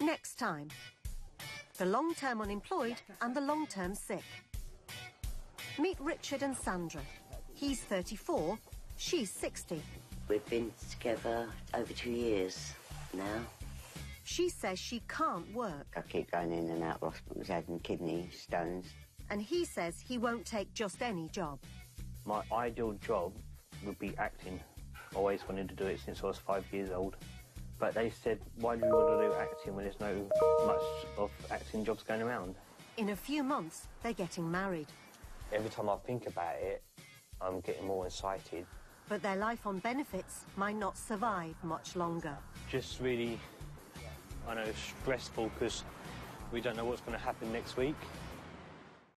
Next time, the long-term unemployed and the long-term sick. Meet Richard and Sandra. He's 34, she's 60. We've been together over two years now. She says she can't work, I keep going in and out of hospitals having kidney stones. and he says he won't take just any job. My ideal job would be acting. Always wanted to do it since I was five years old. But they said, why do you want to do acting when there's no much of acting jobs going around? In a few months, they're getting married. Every time I think about it, I'm getting more excited. But their life on benefits might not survive much longer. Just really, I know, stressful because we don't know what's going to happen next week.